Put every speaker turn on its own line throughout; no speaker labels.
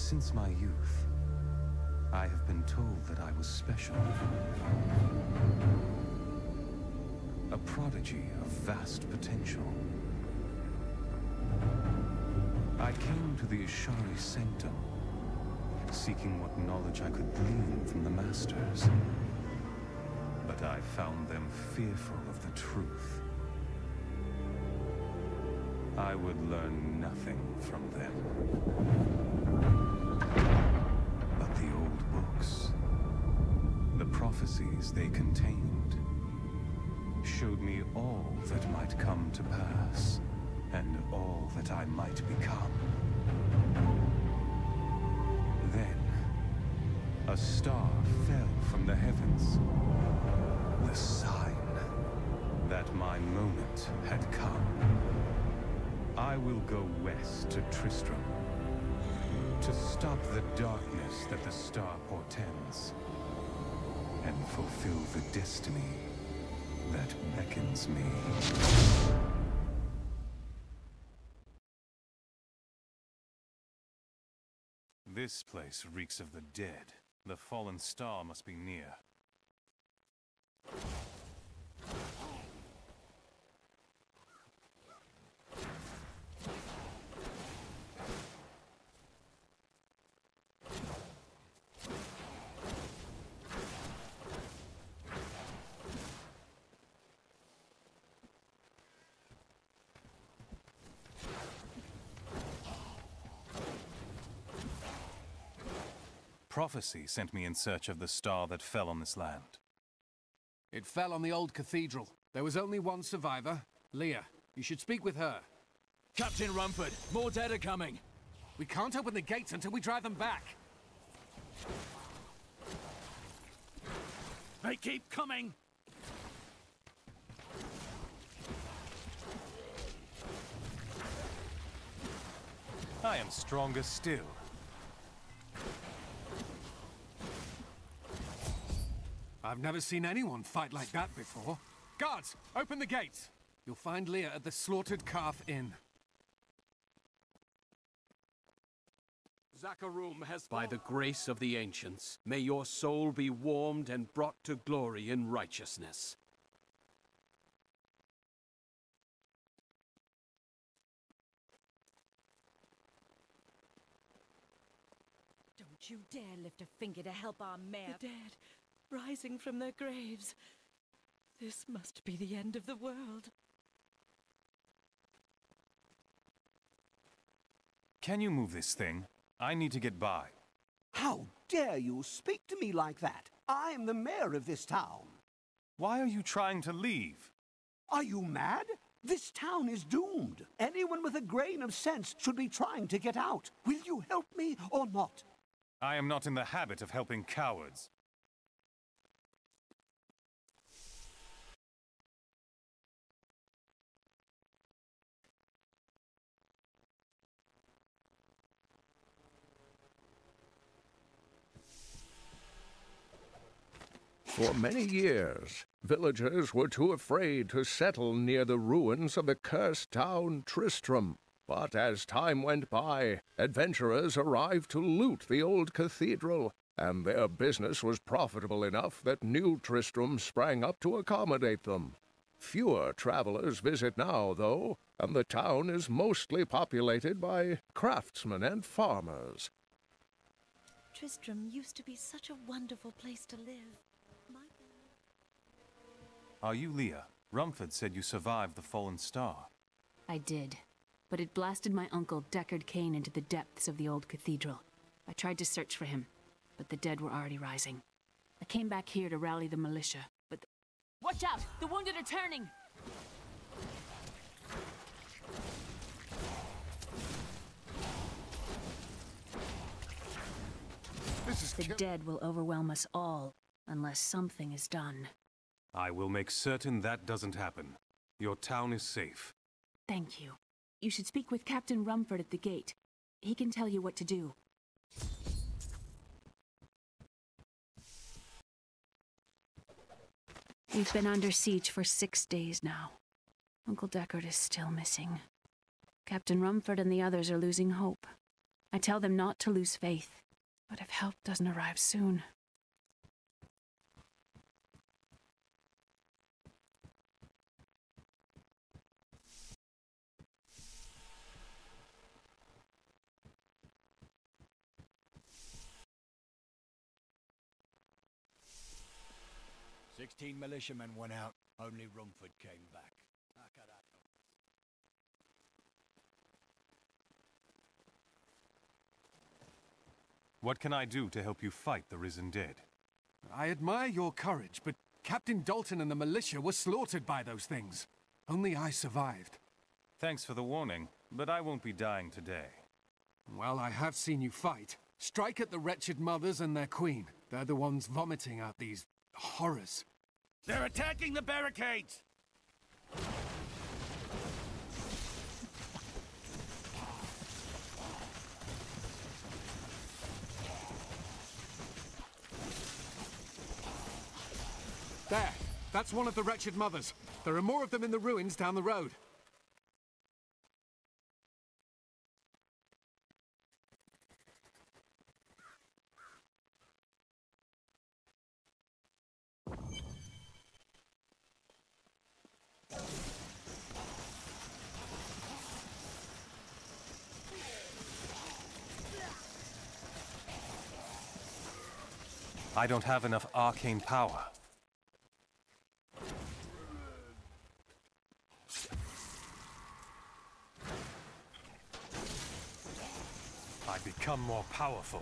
Since my youth, I have been told that I was special. A prodigy of vast potential. I came to the Yshari Sanctum, seeking what knowledge I could glean from the Masters. But I found them fearful of the truth. I would learn nothing from them. Prophecies they contained, showed me all that might come to pass, and all that I might become. Then, a star fell from the heavens. The sign that my moment had come. I will go west to Tristram. To stop the darkness that the star portends. And fulfill the destiny that beckons me. This place reeks of the dead. The fallen star must be near. Prophecy sent me in search of the star that fell on this land.
It fell on the old cathedral. There was only one survivor, Leah. You should speak with her.
Captain Rumford, more dead are coming.
We can't open the gates until we drive them back.
They keep coming!
I am stronger still.
I've never seen anyone fight like that before. Guards, open the gates. You'll find Leah at the Slaughtered Calf Inn.
Zakarum has
By the grace of the ancients, may your soul be warmed and brought to glory in righteousness.
Don't you dare lift a finger to help our mayor. The dead, rising from their graves. This must be the end of the world.
Can you move this thing? I need to get by.
How dare you speak to me like that? I am the mayor of this town.
Why are you trying to leave?
Are you mad? This town is doomed. Anyone with a grain of sense should be trying to get out. Will you help me or not?
I am not in the habit of helping cowards.
For many years, villagers were too afraid to settle near the ruins of the cursed town Tristram. But as time went by, adventurers arrived to loot the old cathedral, and their business was profitable enough that New Tristram sprang up to accommodate them. Fewer travelers visit now, though, and the town is mostly populated by craftsmen and farmers.
Tristram used to be such a wonderful place to live. My
Are you Leah? Rumford said you survived the fallen star.
I did. But it blasted my uncle, Deckard Cain, into the depths of the old cathedral. I tried to search for him, but the dead were already rising. I came back here to rally the militia, but... Watch out! The wounded are turning!
This is
The dead will overwhelm us all, unless something is done.
I will make certain that doesn't happen. Your town is safe.
Thank you. You should speak with Captain Rumford at the gate. He can tell you what to do. We've been under siege for six days now. Uncle Deckard is still missing. Captain Rumford and the others are losing hope. I tell them not to lose faith, but if help doesn't arrive soon.
Sixteen militiamen went out. Only Rumford came back.
What can I do to help you fight the risen dead?
I admire your courage, but Captain Daltyn and the militia were slaughtered by those things. Only I survived.
Thanks for the warning, but I won't be dying today.
Well, I have seen you fight. Strike at the wretched mothers and their queen. They're the ones vomiting out these horrors.
They're attacking the barricades!
There! That's one of the wretched mothers. There are more of them in the ruins down the road.
I don't have enough arcane power. I become more powerful.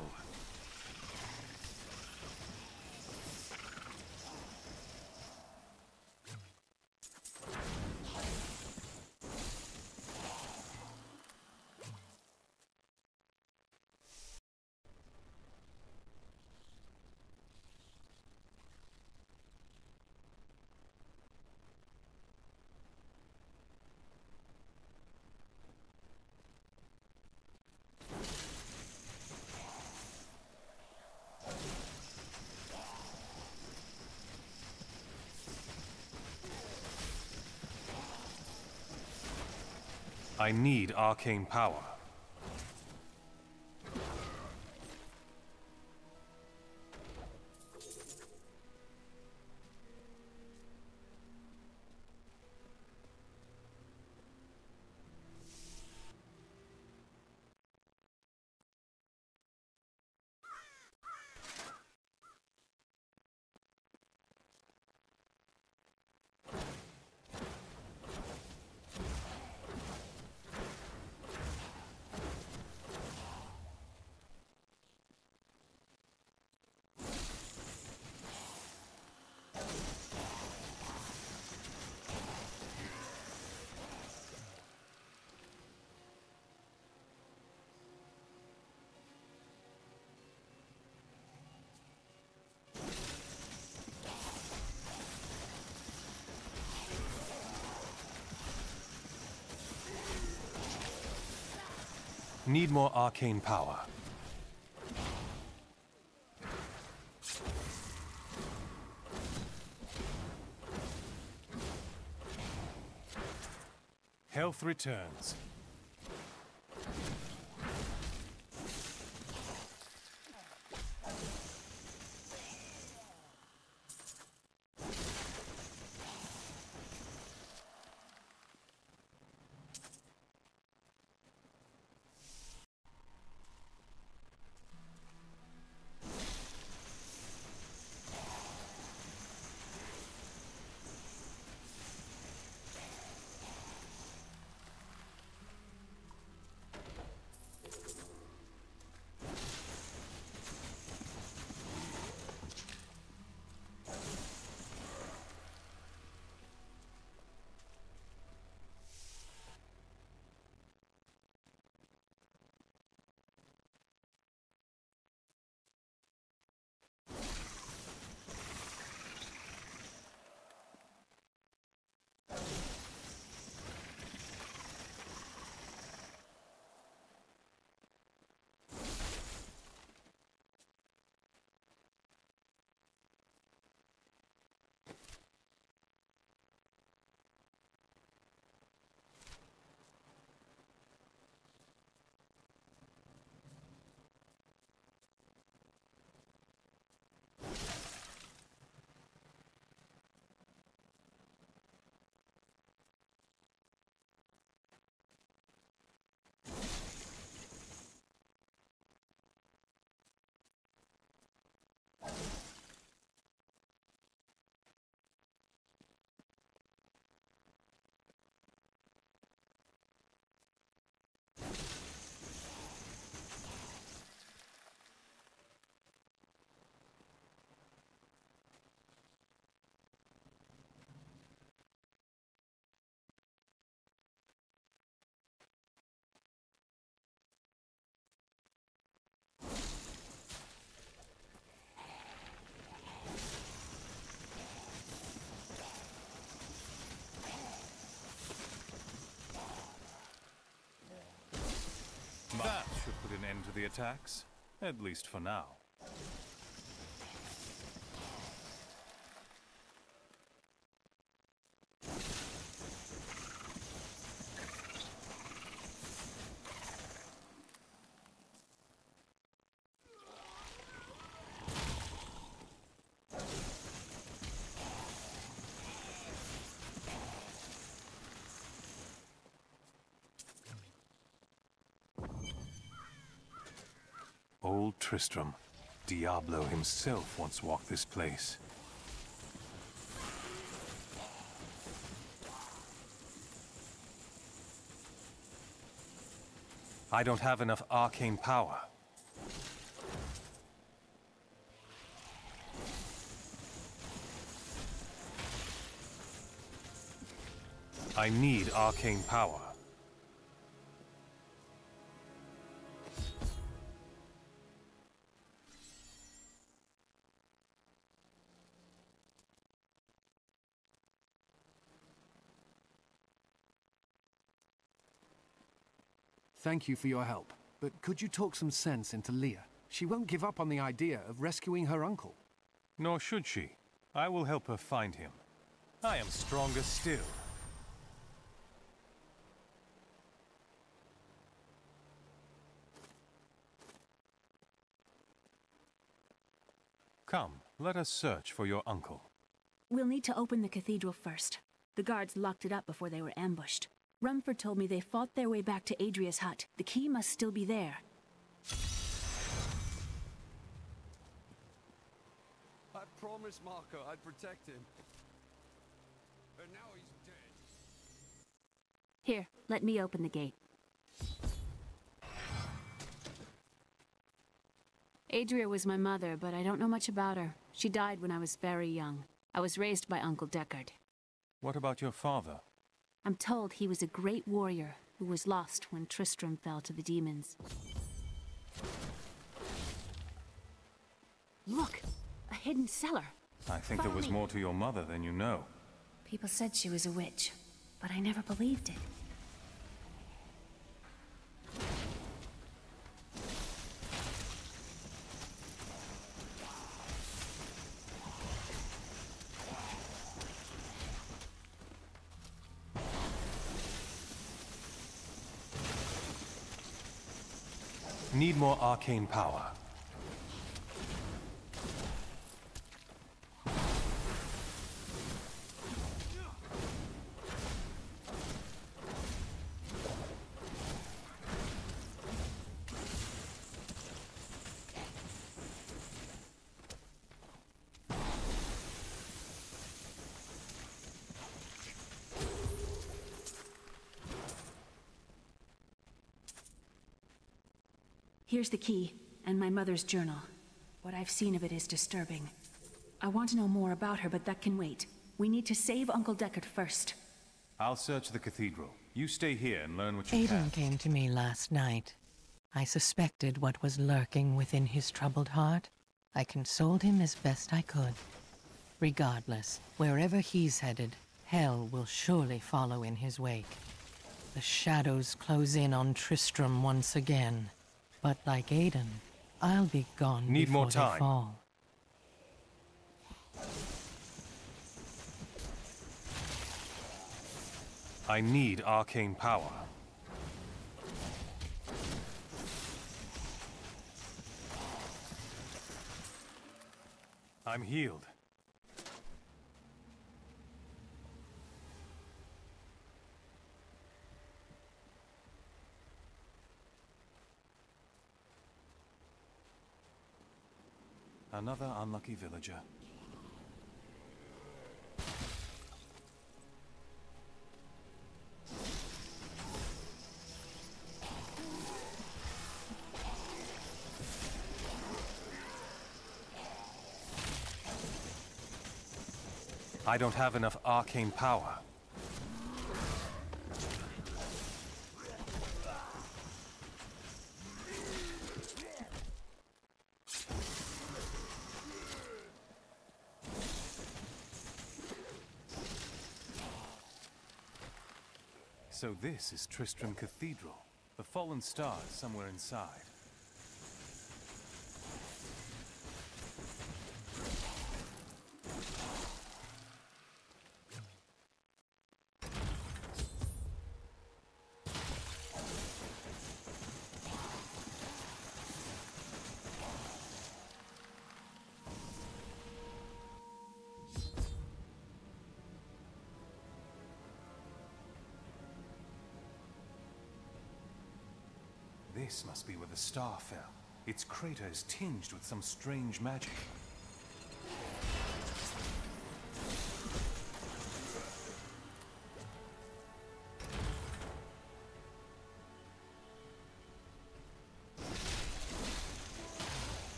I need arcane power. Need more arcane power. Health returns. End to the attacks, at least for now. Old Tristram. Diablo himself once walked this place. I don't have enough arcane power. I need arcane power.
Thank you for your help. But could you talk some sense into Leah? She won't give up on the idea of rescuing her uncle.
Nor should she. I will help her find him. I am stronger still. Come, let us search for your uncle.
We'll need to open the cathedral first. The guards locked it up before they were ambushed. Rumford told me they fought their way back to Adria's hut. The key must still be there.
I promised Marco I'd protect him. And now he's dead.
Here, let me open the gate. Adria was my mother, but I don't know much about her. She died when I was very young. I was raised by Uncle Deckard.
What about your father?
I'm told he was a great warrior who was lost when Tristram fell to the demons. Look! A hidden cellar!
I think there was
me.
more to your mother than you know.
People said she was a witch, but I never believed it.
More arcane power.
Here's the key, and my mother's journal. What I've seen of it is disturbing. I want to know more about her, but that can wait. We need to save Uncle Deckard first.
I'll search the cathedral. You stay here and learn what you
Aidan
can.
came to me last night. I suspected what was lurking within his troubled heart. I consoled him as best I could. Regardless, wherever he's headed, hell will surely follow in his wake. The shadows close in on Tristram once again. But like Aidan, I'll be gone
Need
before
more
they fall.
I need arcane power. I'm healed. Another unlucky villager. I don't have enough arcane power. So this is Tristram Cathedral. The fallen star is somewhere inside. Star fell. Its crater is tinged with some strange magic.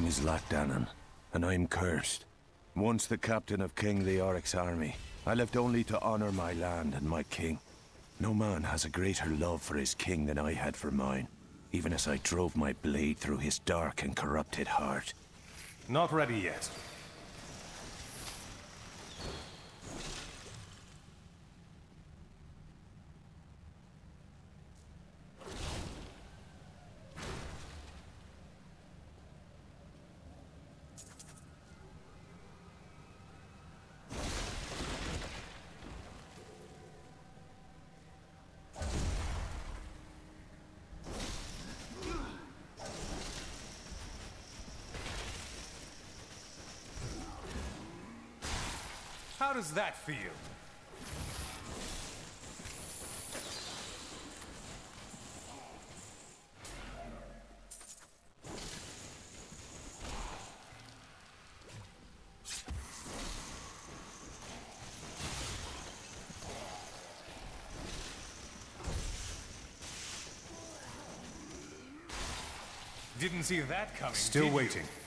Name is Lachdanan, and I'm cursed. Once the captain of King Leoric's army, I left only to honor my land and my king. No man has a greater love for his king than I had for mine, even as I drove my blade through his dark and corrupted heart.
Not ready yet. Does that feel? Didn't see that coming.
Still
did you?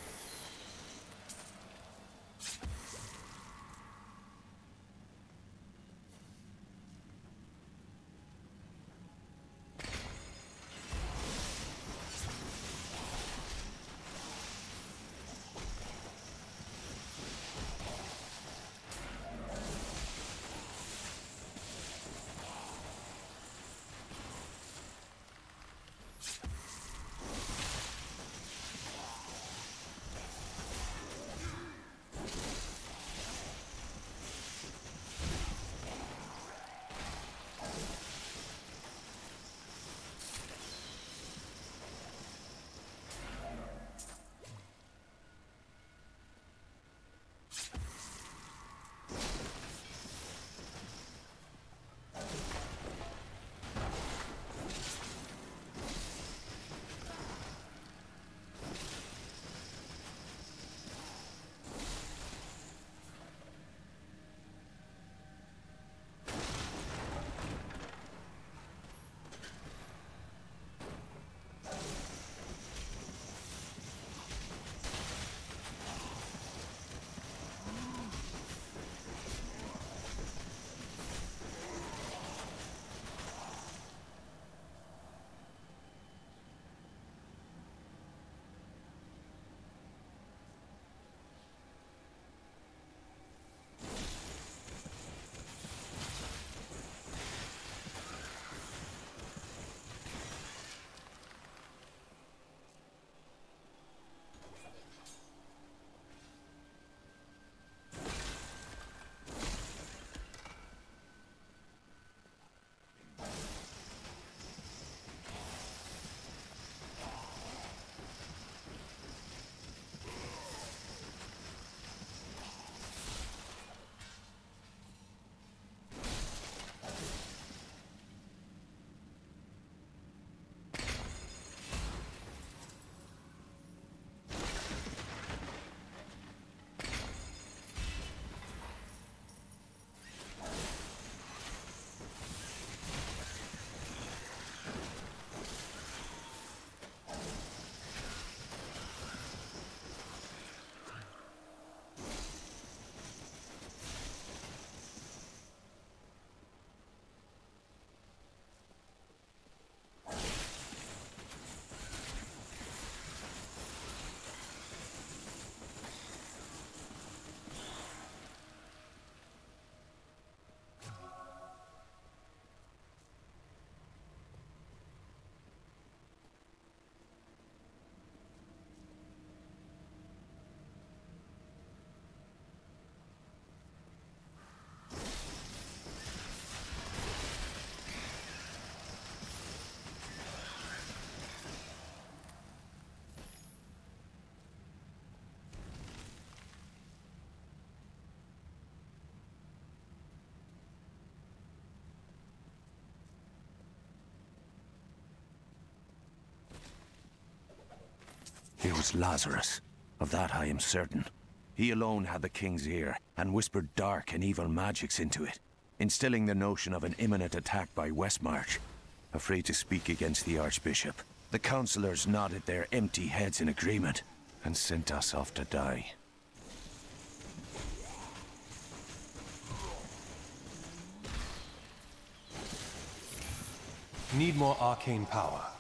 It was Lazarus. Of that I am certain. He alone had the king's ear, and whispered dark and evil magics into it, instilling the notion of an imminent attack by Westmarch. Afraid to speak against the Archbishop, the councillors nodded their empty heads in agreement, and sent us off to die.
Need more arcane power.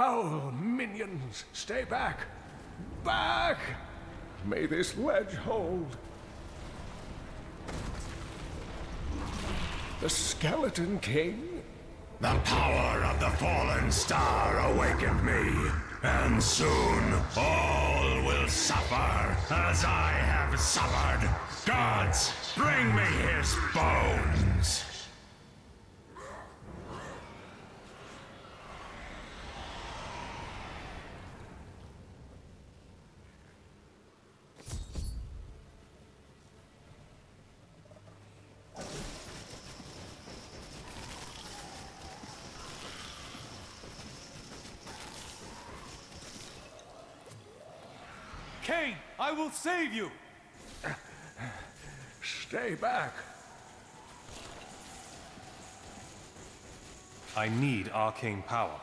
Foul minions, stay back! Back! May this ledge hold. The Skeleton King?
The power of the fallen star awakened me, and soon all will suffer as I have suffered. Gods, bring me his bones!
Cain, I will save you!
Stay back.
I need arcane power.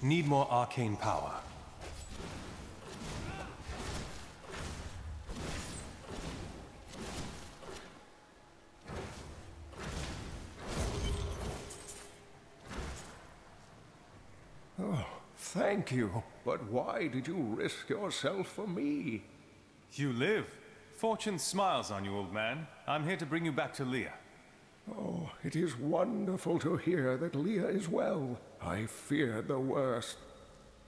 Need more arcane power.
Oh, thank you. But why did you risk yourself for me?
You live. Fortune smiles on you, old man. I'm here to bring you back to Leah.
Oh, it is wonderful to hear that Leah is well. I feared the worst.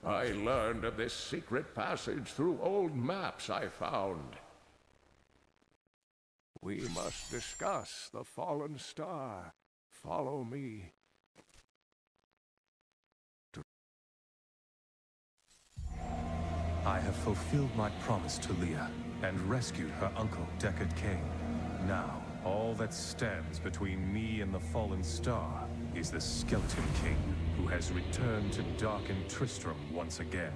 I learned of this secret passage through old maps I found. We must discuss the fallen star. Follow me.
I have fulfilled my promise to Leah and rescued her uncle, Deckard Cain. Now, all that stands between me and the fallen star is the Skeleton King, who has returned to darken Tristram once again.